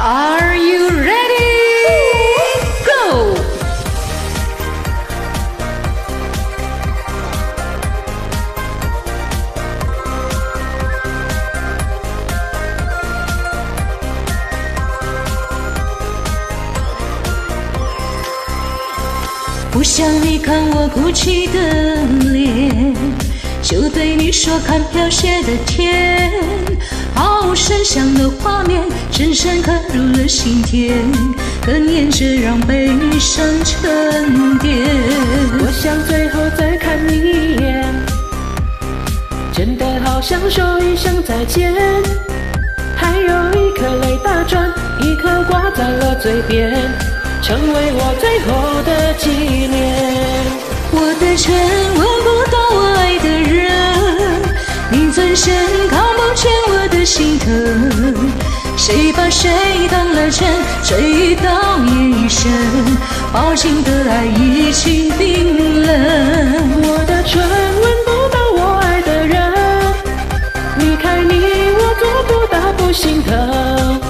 Are you ready? Go! 不想你看我哭泣的脸，就对你说看飘雪的天，好深想的画面，深深刻入了心田，哽咽着让悲伤沉淀。我想最后再看你一眼，真的好想说一声再见，还有一颗泪打转，一颗挂在了嘴边，成为我最后的纪念。我的唇吻不到，你转身看不见我的心疼。谁把谁当了真，追忆到夜深，抱紧的爱已经冰冷。我的唇吻不到我爱的人，离开你我做不到不心疼。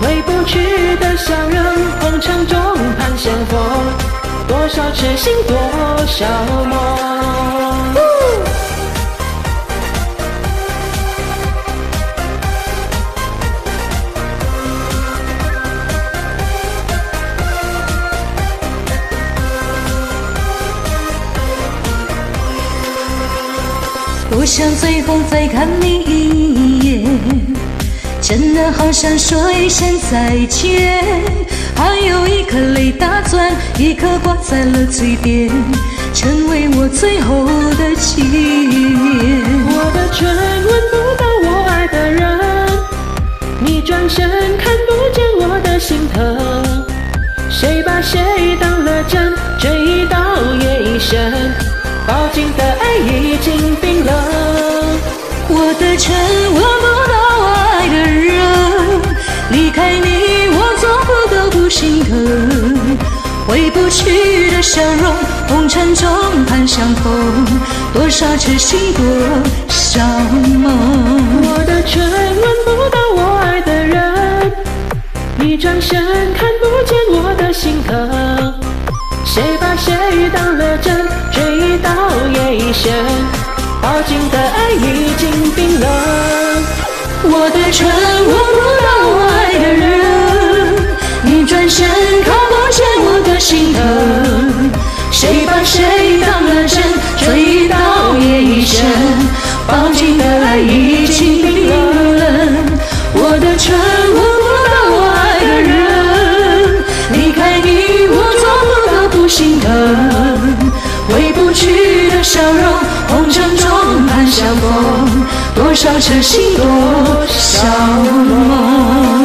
回不去的笑容，红尘中盼相逢，多少痴心多少梦。我想最后再看你一眼，真的好想说一声再见，还有一颗泪打转，一颗挂在了嘴边，成为我最后的纪念。我的唇吻不到我爱的人，你转身看不见我的心疼。谁把谁当了真，追忆到夜深，抱紧的爱已经我的唇吻不到我爱的人，离开你我做不到不心疼。回不去的笑容，红尘中盼相逢，多少痴心多少梦。我的唇吻不到我爱的人，你转身看不见我的心疼。谁把谁当了真，追忆到夜深，抱紧的爱已经冰冷。我的唇吻不到我爱的人，你转身看不见我的心疼。谁把谁当了真，追忆到夜已深，抱紧的爱已经冰冷。我的唇吻不到我爱的人，离开你我做不到不心疼。回不去的笑容，相逢，多少痴心多少梦。